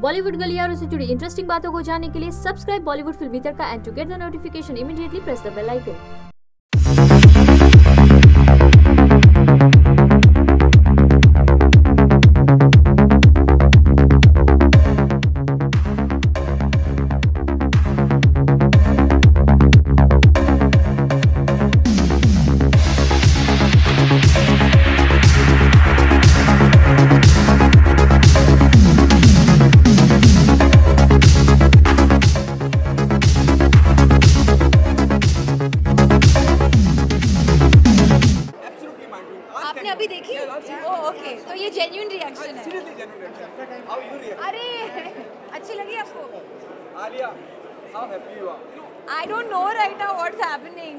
बॉलीवुड गलियारों से जुड़ी इंटरेस्टिंग बातों को जानने के लिए सब्सक्राइब बॉलीवुड फिल्मी का and to get the notification immediately press the bell icon आपने अभी देखी. ओ ओके तो ये जेन्यून रिएक्शन है? अरे अच्छी लगी आपको Alia, how happy you are? You know, I don't know right now what's happening.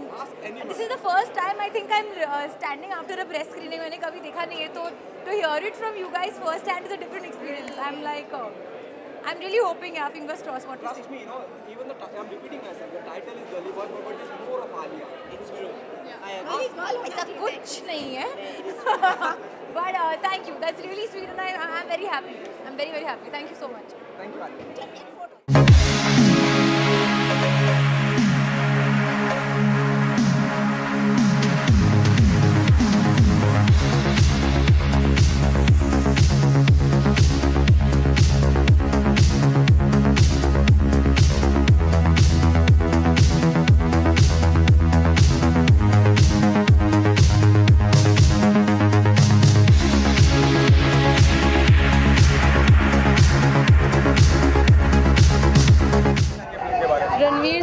This is the first time I think I'm uh, standing after a press screening. मैंने कभी देखा नहीं है तो to hear it from you guys first hand is a different experience. I'm like, uh, I'm really hoping, yeah, fingers crossed what. Trust me, you know, even the I'm repeating myself. The title is Gully Boy, but it is more of Alia. It's true. ऐसा कुछ नहीं है। But thank you that's really sweet and I am very happy I am very very happy thank you so much thank you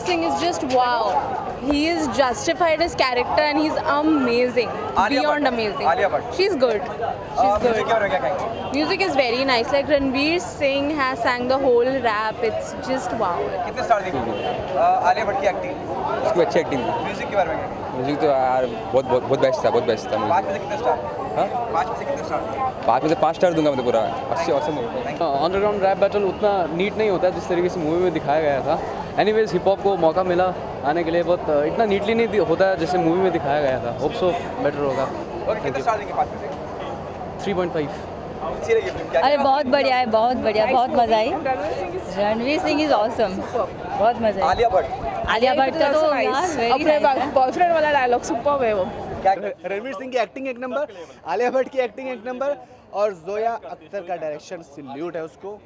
Singh is just wow. He is justified his character and he's amazing. Alia Beyond Bhatt. amazing. Alia Bhatt. She's good. Uh, She's music good. कहेंगे? Music is very nice. Like Ranveer Singh has sang the whole rap. It's just wow. कितने star देंगे? Uh, Alia Bhatt की acting. उसकी अच्छी acting थी music के बारे में क्या म्यूज़िक तो यार बहुत बहुत बहुत बेस्ट था बहुत बेस्ट था पाँच में से कितने स्टार? हाँ पाँच में से कितने स्टार? पाँच में से पाँच स्टार दूँगा मैं तो पूरा अस्सी औसम अंडरग्राउंड रैप बैटल उतना नीट नहीं होता जिस तरीके से मूवी में दिखाया गया था एनीवेज हिप हॉप को मौका मिला आने के लिए। बहुत इतना नीटली नहीं होता है जैसे मूवी में दिखाया गया था। होप सो बेटर होगा। और कितने स्टार देंगे पाँच में थ्री पॉइंट फाइव? अरे बहुत बढ़िया है बहुत बढ़िया बहुत मज़ा आई। रणवीर सिंह इज़ ऑसम बहुत मज़ा आई। आलिया भट्ट. आलिया भट्ट का तो नाइस बॉयफ्रेंड वाला डायलॉग सुपर है वो। रणवीर सिंह की एक्टिंग एक नंबर आलिया भट्ट की एक्टिंग एक नंबर और जोया अख्तर का डायरेक्शन सल्यूट है उसको।